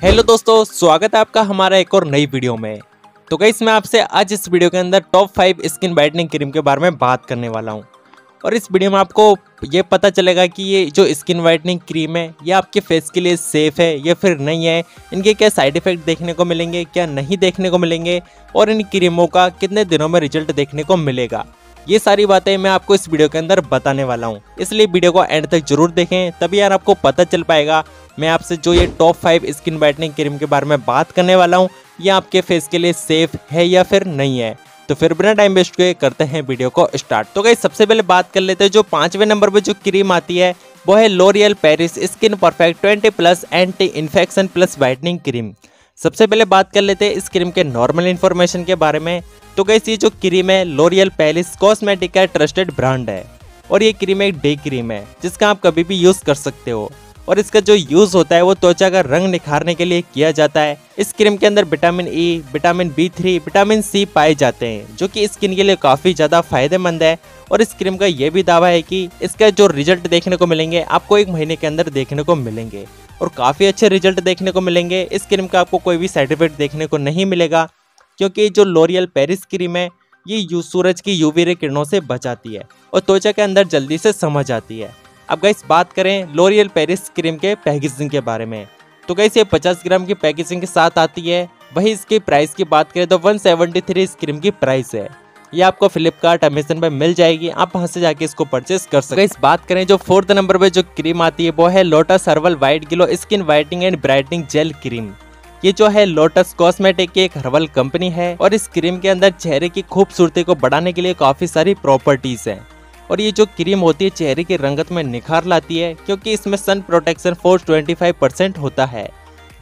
Hello दोस्तों, स्वागत है आपका हमारा एक और नई वीडियो में। तो गई मैं आपसे आज इस वीडियो के अंदर top five skin whitening cream के बारे में बात करने वाला हूँ। और इस वीडियो में आपको ये पता चलेगा कि ये जो स्किन वाइटनिंग क्रीम है, ये आपके फेस के लिए सेफ़ है, या फिर नहीं है। इनके क्या साइड इफ़ेक्ट देखने को मिलेंगे, क्या नहीं देखने को मिलेंगे, और इन क्रीमों का कितने दिनों में रिज़ल्ट देखने को मिलेगा। ये सारी बातें मैं आपको इस वीडियो के अंदर बताने वाला हूँ। इसलिए वीडियो को एंड तक ज़रूर देखें, तभी यार आपको पता चल पाएगा। मैं आपसे जो ये top five skin whitening cream के बारे में बात करने वाला हूँ, ये आपके फेस के लिए सेफ़ है या फिर नहीं है? तो फिर बिना टाइम वेस्ट किए करते हैं वीडियो को स्टार्ट तो गई सबसे पहले बात कर लेते हैं जो पाँचवें नंबर पर जो क्रीम आती है, वो है L'Oreal Paris skin perfect twenty plus anti infection plus whitening cream सबसे पहले बात कर लेते हैं इस क्रीम के नॉर्मल इन्फॉर्मेशन के बारे में। तो गैस ये जो क्रीम है लोरियल पैलिस कॉस्मेटिक का ट्रस्टेड ब्रांड है। और ये क्रीम एक डे क्रीम है, जिसका आप कभी भी यूज़ कर सकते हो। और इसका जो यूज़ होता है वो त्वचा का रंग निखारने के लिए किया जाता है। इस क्रीम के अंदर vitamin E vitamin B three vitamin C पाए जाते हैं, जो कि स्किन के लिए काफ़ी ज़्यादा फ़ायदेमंद है। और इस क्रीम का ये भी दावा है कि इसका जो रिज़ल्ट देखने को मिलेंगे, आपको एक महीने के अंदर देखने को मिलेंगे। और काफ़ी अच्छे रिज़ल्ट देखने को मिलेंगे। इस क्रीम का आपको कोई भी साइड इफ़ेक्ट देखने को नहीं मिलेगा, क्योंकि जो लोरियल पेरिस क्रीम है, ये सूरज की यूवी रे किरणों से बचाती है और त्वचा के अंदर जल्दी से समझ आती है। अब गैस बात करें लोरियल पेरिस क्रीम के पैकेजिंग के बारे में। तो गैस ये 50 ग्राम की पैकेजिंग के साथ आती है। वही इसकी प्राइस की बात करें तो 173 इस क्रीम की प्राइस है। ये आपको फ्लिपकार्ट अमेजन पर मिल जाएगी। आप वहाँ से जाके इसको परचेस कर सकते हैं। इस बात करें जो फोर्थ नंबर पे जो क्रीम आती है, वो है Lotus herbal white glow skin whitening and brightening gel cream ये जो है लोटस कॉस्मेटिक की एक हर्बल कंपनी है और इस क्रीम के अंदर चेहरे की खूबसूरती को बढ़ाने के लिए काफ़ी सारी प्रॉपर्टीज़ हैं। और ये जो क्रीम होती है, चेहरे की रंगत में निखार लाती है, क्योंकि इसमें सन प्रोटेक्शन फोर्स 25 परसेंट होता है।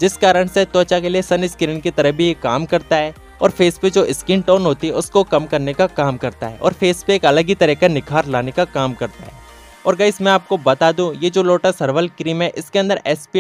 जिस कारण से त्वचा के लिए सन स्क्रीन की तरह भी ये काम करता है, और फेस पे जो स्किन टोन होती है, उसको कम करने का काम करता है, और फेस पे एक अलग ही तरह का निखार लाने का काम करता है। और गई मैं आपको बता दूँ, ये जो लोटस हर्बल क्रीम है, इसके अंदर एस पी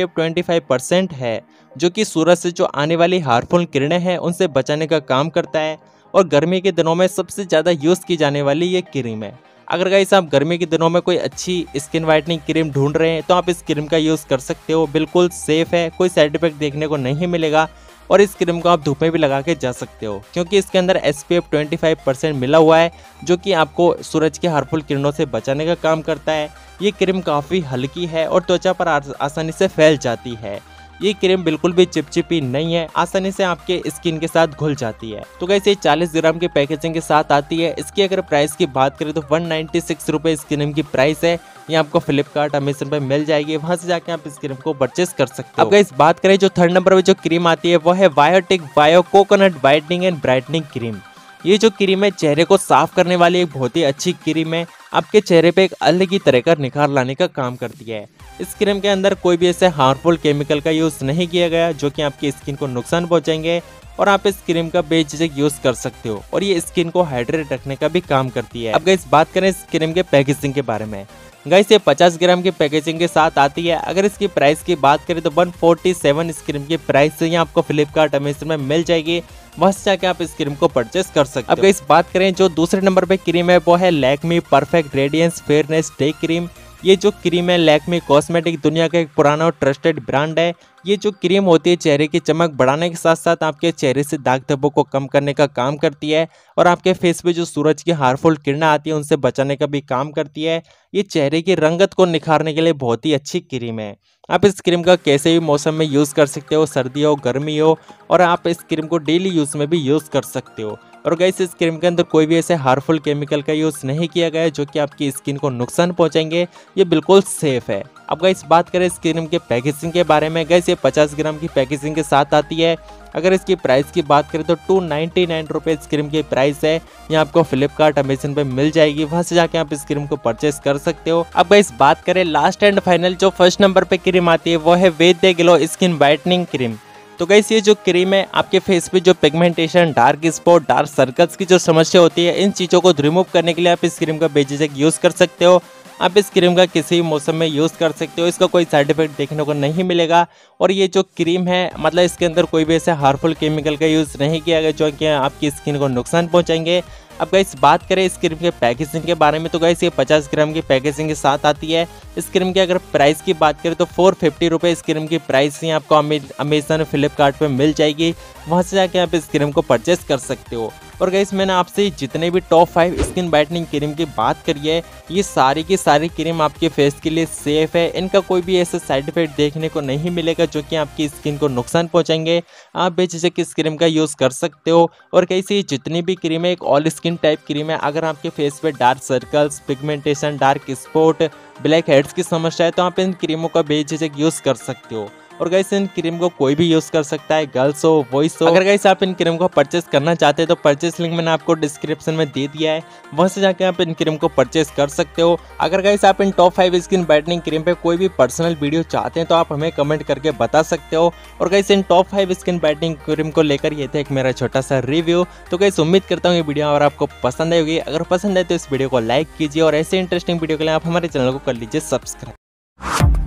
है, जो कि सूरज से जो आने वाली हार्मफुल किरणें हैं, उनसे बचाने का काम करता है, और गर्मी के दिनों में सबसे ज़्यादा यूज़ की जाने वाली ये क्रीम है। अगर गाइस आप गर्मी के दिनों में कोई अच्छी स्किन वाइटनिंग क्रीम ढूंढ रहे हैं तो आप इस क्रीम का यूज़ कर सकते हो। बिल्कुल सेफ़ है, कोई साइड इफ़ेक्ट देखने को नहीं मिलेगा और इस क्रीम को आप धूप में भी लगा के जा सकते हो, क्योंकि इसके अंदर एस पी मिला हुआ है, जो कि आपको सूरज के हार्मफुल किरणों से बचाने का काम करता है। ये क्रीम काफ़ी हल्की है और त्वचा पर आसानी से फैल जाती है। ये क्रीम बिल्कुल भी चिपचिपी नहीं है। आसानी से आपके स्किन के साथ घुल जाती है। तो कैसे 40 ग्राम की पैकेजिंग के साथ आती है। इसकी अगर प्राइस की बात करें तो वन नाइन्टी सिक्स इस क्रीम की प्राइस है। ये आपको फ्लिपकार्ट अमेजन पर मिल जाएगी। वहाँ से जाके आप इस क्रीम को परचेस कर सकते हो। अब इस बात करें जो थर्ड नंबर पे जो क्रीम आती है, वो है Biotique bio coconut whitening and brightening cream ये जो क्रीम है चेहरे को साफ़ करने वाली एक बहुत ही अच्छी क्रीम है आपके चेहरे पे एक अलग ही तरह का निखार लाने का काम करती है। इस क्रीम के अंदर कोई भी ऐसे हार्मफुल केमिकल का यूज़ नहीं किया गया, जो कि आपकी स्किन को नुकसान पहुंचाएँगे और आप इस क्रीम का बेझिझक यूज़ कर सकते हो और ये स्किन को हाइड्रेट रखने का भी काम करती है। अब इस बात करें इस क्रीम के पैकेजिंग के बारे में। गाइस ये 50 ग्राम की पैकेजिंग के साथ आती है। अगर इसकी प्राइस की बात करें तो 147 इस क्रीम की प्राइस से आपको फ्लिपकार्ट अमेजन में मिल जाएगी। बस से जाके आप इस क्रीम को परचेस कर सकते अब इस बात करें जो दूसरे नंबर पे क्रीम है वो है Lakme perfect radiance fairness day cream ये जो क्रीम है लैकमी कॉस्मेटिक दुनिया का एक पुराना और ट्रस्टेड ब्रांड है। ये जो क्रीम होती है, चेहरे की चमक बढ़ाने के साथ साथ आपके चेहरे से दाग धब्बों को कम करने का काम करती है और आपके फेस पे जो सूरज की हार्मफुल किरणें आती है, उनसे बचाने का भी काम करती है। ये चेहरे की रंगत को निखारने के लिए बहुत ही अच्छी क्रीम है। आप इस क्रीम का कैसे भी मौसम में यूज़ कर सकते हो, सर्दी हो, गर्मी हो, और आप इस क्रीम को डेली यूज़ में भी यूज़ कर सकते हो। और गैस इस क्रीम के अंदर कोई भी ऐसे हार्मफुल केमिकल का यूज़ नहीं किया गया जो कि आपकी स्किन को नुकसान पहुंचाएँगे। ये बिल्कुल सेफ़ है। अब गैस बात करें इस क्रीम के पैकेजिंग के बारे में। गैस ये 50 ग्राम की पैकेजिंग के साथ आती है। अगर इसकी प्राइस की बात करें तो two ninety nine rupees cream की प्राइस है। ये आपको फ्लिपकार्ट अमेजन पे मिल जाएगी। वहाँ से जाके आप इस क्रीम को परचेस कर सकते हो। अब इस बात करें लास्ट एंड फाइनल जो फ़र्स्ट नंबर पे क्रीम आती है, वो है वेद दे ग्लो स्किन वाइटनिंग क्रीम तो गैस ये जो क्रीम है, आपके फेस पे जो pigmentation dark spot dark circles की जो समस्या होती है, इन चीज़ों को रिमूव करने के लिए आप इस क्रीम का बेझिझक यूज़ कर सकते हो। आप इस क्रीम का किसी भी मौसम में यूज़ कर सकते हो, इसका कोई साइड इफ़ेक्ट देखने को नहीं मिलेगा। और ये जो क्रीम है मतलब इसके अंदर कोई भी ऐसे हार्मफुल केमिकल का यूज़ नहीं किया गया, जो कि आपकी स्किन को नुकसान पहुंचाएँगे। अब गाइस बात करें इस क्रीम के पैकेजिंग के बारे में तो गई ये 50 ग्राम की पैकेजिंग के साथ आती है। इस क्रीम की अगर प्राइस की बात करें तो फोर फिफ्टी रुपये इस क्रीम की प्राइस ही आपको अमेजन फ्लिपकार्ट मिल जाएगी। वहाँ से जाके आप इस क्रीम को परचेस कर सकते हो। और गैस मैंने आपसे जितने भी top five skin brightening cream की बात करी है, ये सारी की सारी क्रीम आपके फेस के लिए सेफ़ है। इनका कोई भी ऐसा साइड इफ़ेक्ट देखने को नहीं मिलेगा जो कि आपकी स्किन को नुकसान पहुंचाएँगे। आप बेझिझक इस क्रीम का यूज़ कर सकते हो। और कैसे जितनी भी क्रीम है, एक ऑल स्किन टाइप क्रीम है। अगर आपके फेस पर dark circles pigmentation dark spot blackheads की समस्या है तो आप इन क्रीमों का बेझिझक यूज़ कर सकते हो। और गाइस इन क्रीम को कोई भी यूज़ कर सकता है गर्ल्स हो बॉयस हो अगर गाइस आप इन क्रीम को परचेस करना चाहते हैं तो परचेस लिंक मैंने आपको डिस्क्रिप्शन में दे दिया है। वहाँ से जाके आप इन क्रीम को परचेस कर सकते हो। अगर गाइस आप इन top five skin brightening cream पे कोई भी पर्सनल वीडियो चाहते हैं तो आप हमें कमेंट करके बता सकते हो। और गाइस इन top five skin brightening cream को लेकर ये था एक मेरा छोटा सा रिव्यू तो गाइस उम्मीद करता हूँ ये वीडियो और आपको पसंद आएगी अगर पसंद आए तो इस वीडियो को लाइक कीजिए और ऐसे इंटरेस्टिंग वीडियो के लिए आप हमारे चैनल को कर लीजिए सब्सक्राइब